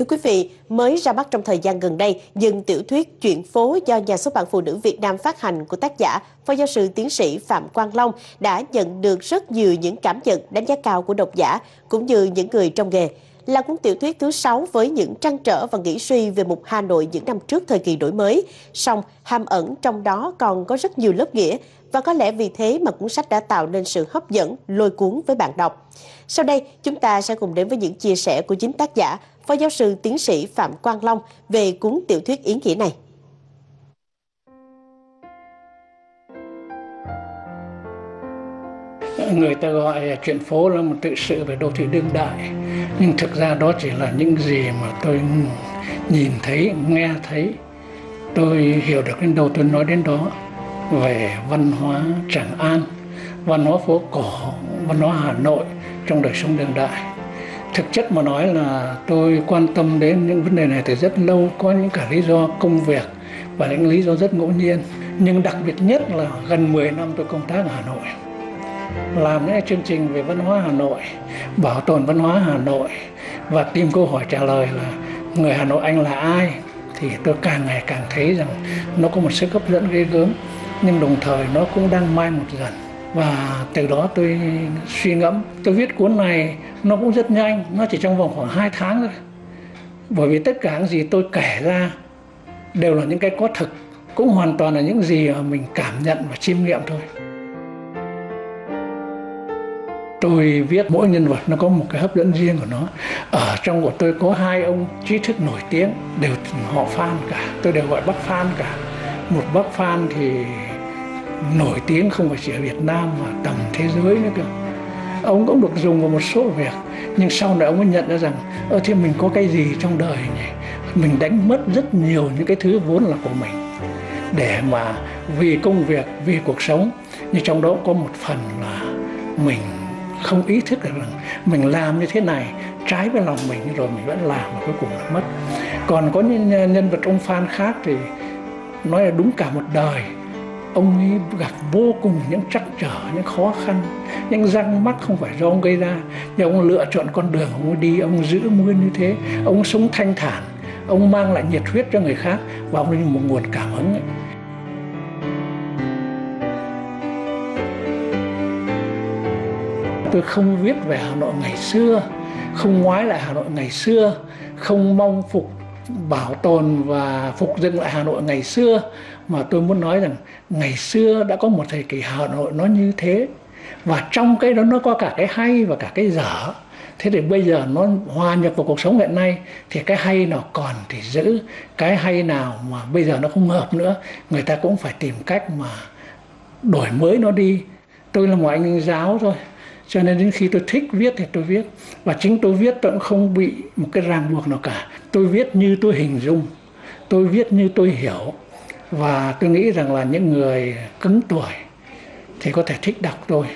Thưa quý vị, mới ra mắt trong thời gian gần đây, dừng tiểu thuyết Chuyện phố do nhà xuất bản Phụ nữ Việt Nam phát hành của tác giả Phó giáo sư tiến sĩ Phạm Quang Long đã nhận được rất nhiều những cảm nhận đánh giá cao của độc giả cũng như những người trong nghề. Là cuốn tiểu thuyết thứ sáu với những trăn trở và nghĩ suy về một Hà Nội những năm trước thời kỳ đổi mới. Song, hàm ẩn trong đó còn có rất nhiều lớp nghĩa và có lẽ vì thế mà cuốn sách đã tạo nên sự hấp dẫn, lôi cuốn với bạn đọc. Sau đây, chúng ta sẽ cùng đến với những chia sẻ của chính tác giả Phó giáo sư tiến sĩ Phạm Quang Long về cuốn tiểu thuyết ý nghĩa này. Người ta gọi chuyện phố là một tự sự về đô thị đương đại Nhưng thực ra đó chỉ là những gì mà tôi nhìn thấy, nghe thấy Tôi hiểu được đến đâu tôi nói đến đó về văn hóa Tràng An, văn hóa phố cổ, văn hóa Hà Nội trong đời sống đương đại. Thực chất mà nói là tôi quan tâm đến những vấn đề này từ rất lâu có những cả lý do công việc và những lý do rất ngẫu nhiên. Nhưng đặc biệt nhất là gần 10 năm tôi công tác ở Hà Nội làm những chương trình về văn hóa Hà Nội bảo tồn văn hóa Hà Nội và tìm câu hỏi trả lời là người Hà Nội anh là ai thì tôi càng ngày càng thấy rằng nó có một sức hấp dẫn ghê gớm nhưng đồng thời nó cũng đang mai một dần. Và từ đó tôi suy ngẫm, tôi viết cuốn này nó cũng rất nhanh, nó chỉ trong vòng khoảng 2 tháng thôi. Bởi vì tất cả những gì tôi kể ra đều là những cái có thực, cũng hoàn toàn là những gì mà mình cảm nhận và chiêm nghiệm thôi. Tôi viết mỗi nhân vật nó có một cái hấp dẫn riêng của nó. Ở trong của tôi có hai ông trí thức nổi tiếng, đều họ Phan cả. Tôi đều gọi bác Phan cả. Một bác Phan thì nổi tiếng không phải chỉ ở Việt Nam mà tầm thế giới nữa cơ. Ông cũng được dùng vào một số việc, nhưng sau này ông mới nhận ra rằng, ơ thì mình có cái gì trong đời nhỉ? Mình đánh mất rất nhiều những cái thứ vốn là của mình để mà vì công việc, vì cuộc sống. Nhưng trong đó có một phần là mình không ý thức được rằng mình làm như thế này, trái với lòng mình, rồi mình vẫn làm và cuối cùng là mất. Còn có những nhân vật ông Phan khác thì nói là đúng cả một đời ông ấy gặp vô cùng những trắc trở, những khó khăn, những răng mắc không phải do ông gây ra nhưng ông lựa chọn con đường, ông ấy đi, ông giữ nguyên như thế ông sống thanh thản, ông mang lại nhiệt huyết cho người khác và ông như một nguồn cảm hứng ấy. tôi không viết về hà nội ngày xưa, không ngoái lại hà nội ngày xưa, không mong phục bảo tồn và phục dựng lại Hà Nội ngày xưa. Mà tôi muốn nói rằng, ngày xưa đã có một thời kỳ Hà Nội nó như thế. Và trong cái đó nó có cả cái hay và cả cái dở. Thế thì bây giờ nó hòa nhập vào cuộc sống hiện nay, thì cái hay nào còn thì giữ. Cái hay nào mà bây giờ nó không hợp nữa, người ta cũng phải tìm cách mà đổi mới nó đi. Tôi là một anh giáo thôi cho nên đến khi tôi thích viết thì tôi viết. Và chính tôi viết tôi cũng không bị một cái ràng buộc nào cả. Tôi viết như tôi hình dung. Tôi viết như tôi hiểu. Và tôi nghĩ rằng là những người cứng tuổi thì có thể thích đọc tôi.